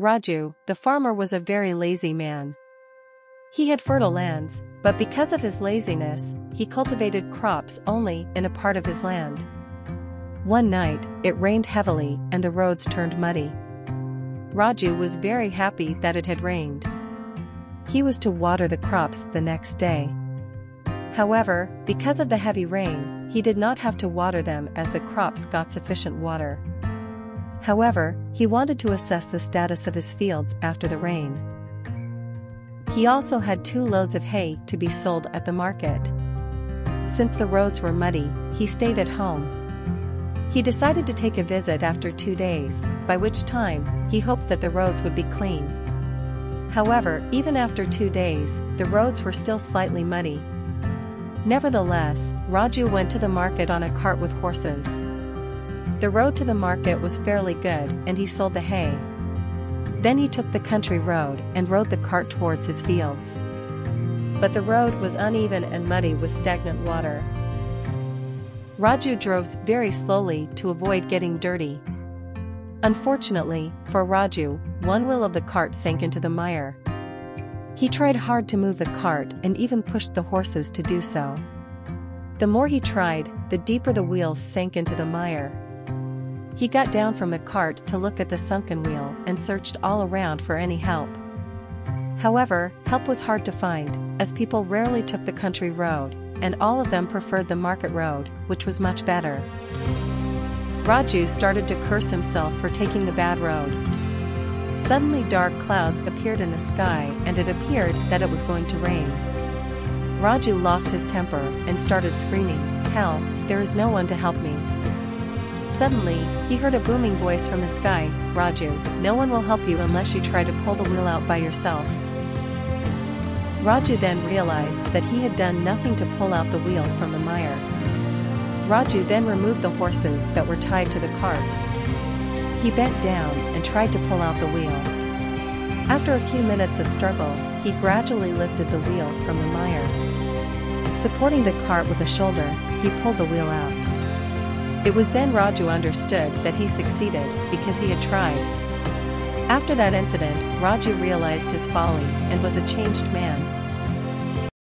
Raju, the farmer was a very lazy man. He had fertile lands, but because of his laziness, he cultivated crops only in a part of his land. One night, it rained heavily and the roads turned muddy. Raju was very happy that it had rained. He was to water the crops the next day. However, because of the heavy rain, he did not have to water them as the crops got sufficient water. However, he wanted to assess the status of his fields after the rain. He also had two loads of hay to be sold at the market. Since the roads were muddy, he stayed at home. He decided to take a visit after two days, by which time, he hoped that the roads would be clean. However, even after two days, the roads were still slightly muddy. Nevertheless, Raju went to the market on a cart with horses. The road to the market was fairly good and he sold the hay. Then he took the country road and rode the cart towards his fields. But the road was uneven and muddy with stagnant water. Raju drove very slowly to avoid getting dirty. Unfortunately, for Raju, one wheel of the cart sank into the mire. He tried hard to move the cart and even pushed the horses to do so. The more he tried, the deeper the wheels sank into the mire. He got down from the cart to look at the sunken wheel and searched all around for any help. However, help was hard to find, as people rarely took the country road, and all of them preferred the market road, which was much better. Raju started to curse himself for taking the bad road. Suddenly dark clouds appeared in the sky and it appeared that it was going to rain. Raju lost his temper and started screaming, Hell, there is no one to help me. Suddenly, he heard a booming voice from the sky, Raju, no one will help you unless you try to pull the wheel out by yourself. Raju then realized that he had done nothing to pull out the wheel from the mire. Raju then removed the horses that were tied to the cart. He bent down and tried to pull out the wheel. After a few minutes of struggle, he gradually lifted the wheel from the mire. Supporting the cart with a shoulder, he pulled the wheel out. It was then Raju understood that he succeeded because he had tried. After that incident, Raju realized his folly and was a changed man.